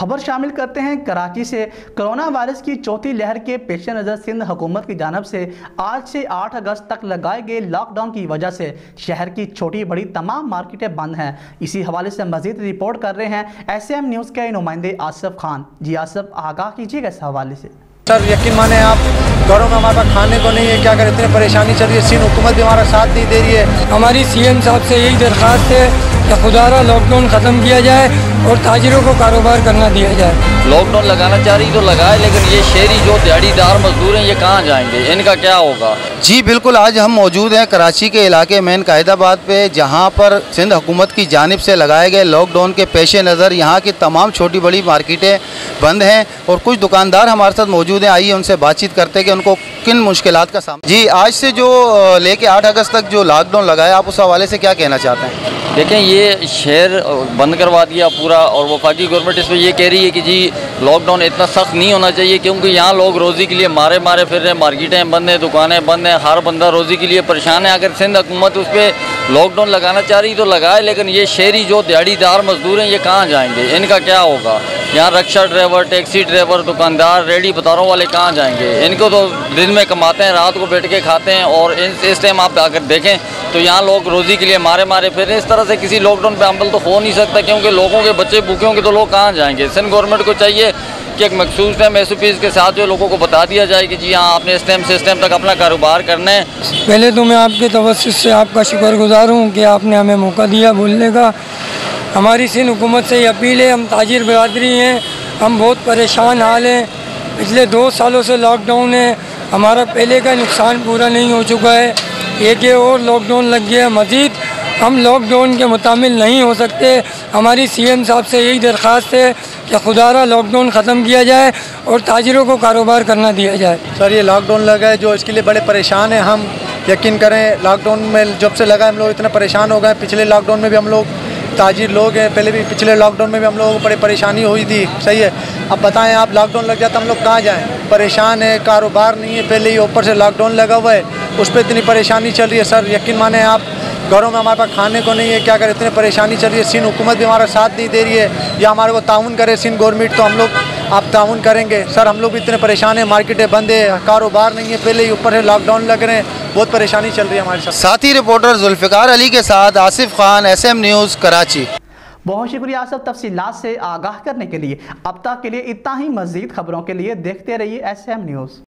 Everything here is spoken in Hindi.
खबर शामिल करते हैं कराची से। कोरोना वायरस की चौथी लहर के पेश नज़र सिंध हुकूमत की जानब से आज से 8 अगस्त तक लगाए गए लॉकडाउन की वजह से शहर की छोटी बड़ी तमाम मार्केटें बंद हैं। इसी हवाले से मजीद रिपोर्ट कर रहे हैं एस एम न्यूज़ के नुमाइंदे आसफ खान। जी आसफ, आगाह कीजिएगा इस हवाले से। सर, यकीन माने आप, घरों में हमारे पास खाने को नहीं है, क्या करें? इतनी परेशानी चल रही है। सिंध हुकूमत भी हमारा साथ नहीं दे रही है। हमारी सीएम साहब से यही दरख्वास्त है खुदारा लॉकडाउन ख़त्म किया जाए और ताजरों को कारोबार करना दिया जाए। लॉकडाउन लगाना चाह रही तो लगाए लेकिन ये शहरी जो दिहाड़ीदार मजदूर हैं ये कहाँ जाएँगे? इनका क्या होगा? जी बिल्कुल आज हम मौजूद हैं कराची के इलाके मेन कायदाबाद पे जहाँ पर सिंध हुकूमत की जानब से लगाए गए लॉकडाउन के पेश नज़र यहाँ की तमाम छोटी बड़ी मार्केटें बंद हैं और कुछ दुकानदार हमारे साथ मौजूद हैं आइए उनसे बातचीत करते कि उनको किन मुश्किल का सामना। जी आज से जो लेके आठ अगस्त तक जो लॉकडाउन लगाया आप उस हवाले से क्या कहना चाहते हैं? देखें ये शहर बंद करवा दिया पूरा और वफाकी गवर्नमेंट इस पर ये कह रही है कि जी लॉकडाउन इतना सख्त नहीं होना चाहिए क्योंकि यहाँ लोग रोज़ी के लिए मारे मारे फिर रहे हैं, मार्केटें बंद हैं, दुकानें बंद हैं, हर बंदा रोज़ी के लिए परेशान है। अगर सिंध हुकूमत उस पर लॉकडाउन लगाना चाह रही तो लगाए, लेकिन ये शहरी जो दिहाड़ीदार मजदूर हैं, ये कहाँ जाएँगे? इनका क्या होगा? यहाँ रक्षा ड्राइवर, टैक्सी ड्राइवर, दुकानदार रेडी बतारों वाले कहाँ जाएँगे? इनको तो दिन में कमाते हैं, रात को बैठ के खाते हैं, और इन, इस टाइम आप अगर देखें तो यहाँ लोग रोज़ी के लिए मारे मारे फिर इस तरह से किसी लॉकडाउन पर अमल तो हो नहीं सकता, क्योंकि लोगों के बच्चे, भूखे होंगे तो लोग कहाँ जाएँगे? सिंध गवर्नमेंट को चाहिए कि एक मखसूस टाइम एस के साथ जो लोगों को बता दिया जाए कि जी हाँ आपने इस टाइम से इस टाइम तक अपना कारोबार करना है। पहले तो मैं आपके तवस्त से आपका शुक्रगुजार हूँ कि आपने हमें मौका दिया बोलने का। हमारी सिंध हुकूमत से ये अपील है, हम ताजिर बरदरी हैं, हम बहुत परेशान हाल हैं। पिछले दो सालों से लॉकडाउन है, हमारा पहले का नुकसान पूरा नहीं हो चुका है। एक ये और लॉकडाउन लग गया, मज़ीद हम लॉकडाउन के मुतामिल नहीं हो सकते। हमारी सीएम साहब से यही दरख्वास्त है कि खुदारा लॉकडाउन ख़त्म किया जाए और ताजरों को कारोबार करना दिया जाए। सर, ये लॉकडाउन लगा है जो इसके लिए बड़े परेशान हैं हम। यकीन करें लॉकडाउन में जब से लगा हम लोग इतने परेशान हो गए पिछले लॉकडाउन में भी हम लोग ताजिर लोग हैं। पहले भी पिछले लॉकडाउन में भी हम लोगों को बड़ी परेशानी हुई थी। सही है। अब बताएँ, आप लॉकडाउन लग जाए तो हम लोग कहाँ जाएँ? परेशान है, कारोबार नहीं है। पहले ही ऊपर से लॉकडाउन लगा हुआ है। उस पर इतनी परेशानी चल रही है। सर, यकीन माने आप घरों में हमारे पास खाने को नहीं है क्या करें? इतनी परेशानी चल रही है। सिंध हुकूमत भी हमारा साथ नहीं दे रही है। या हमारे को ताउन करे सिंध गवर्नमेंट तो हम लोग आप ताउन करेंगे। सर हम लोग भी इतने परेशान हैं मार्केटें बंद है कारोबार नहीं है पहले ही ऊपर से लॉकडाउन लग रहे हैं। बहुत परेशानी चल रही है हमारे साथ। साथी रिपोर्टर जुल्फ़िकार अली के साथ Asif Khan S M news Karachi. बहुत शुक्रिया सब तफसीलात से आगाह करने के लिए। अब तक के लिए इतना ही मजीद खबरों के लिए देखते रहिए एस एम न्यूज़